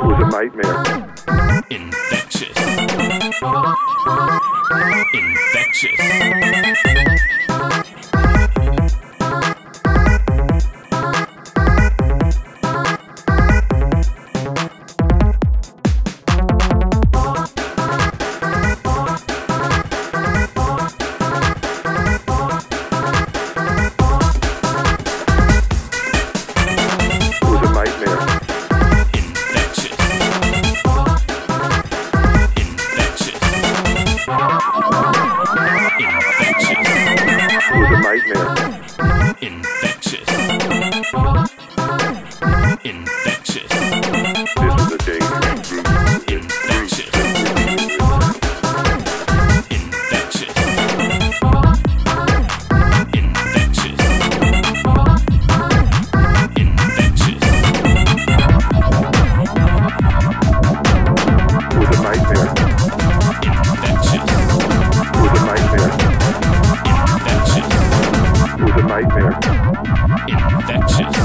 It was a nightmare. Infectious. Infectious. Nightmare. Infectious.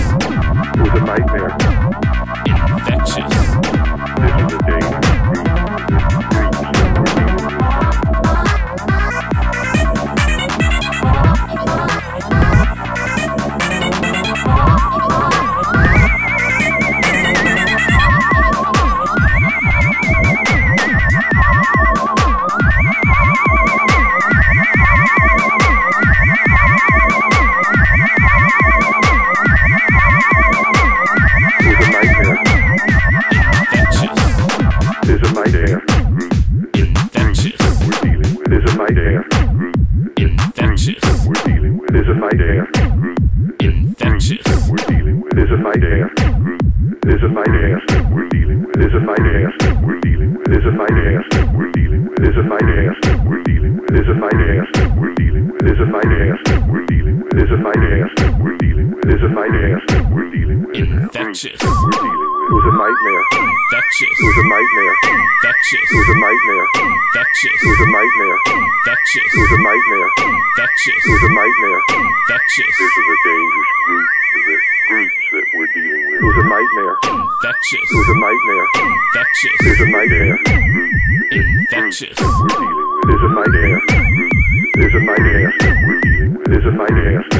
There's a nightmare group. Infectious. we're dealing with. There's a nightmare group. Infectious. we're dealing with. There's a nightmare group. Infectious. we're dealing with. There's a nightmare group. There's a nightmare that we're dealing with. There's a nightmare that we're dealing with. There's a nightmare that we're dealing with. There's a nightmare that we're dealing with. There's a nightmare that we're dealing with. There's a nightmare that we're dealing with. There's a nightmare that we're dealing with. There's a nightmare that we're dealing with. Infectious. We're dealing with. It was a nightmare. Infectious. It was a nightmare. Infectious. It was a nightmare. Infectious. It was a nightmare. Infectious. It was a nightmare. Infectious. It was a nightmare. Infectious. This is a dangerous group the groups that we're dealing with. It was a nightmare. Infectious. It was a nightmare. Infectious. There's a nightmare. Infectious. We're dealing with. There's a nightmare. There's a nightmare that we're dealing with. There's a nightmare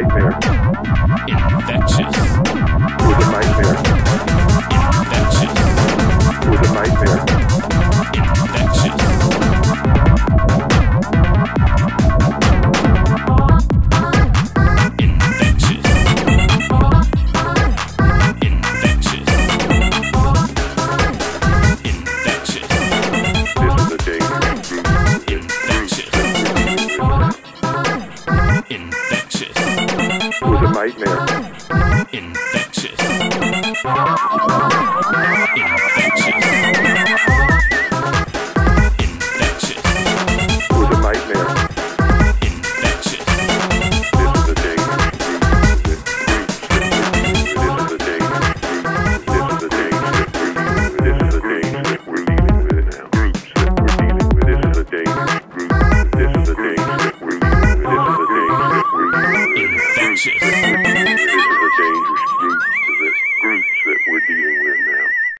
nightmare. Infectious. It was a nightmare. Infectious. It was a nightmare. Infectious. Nightmare.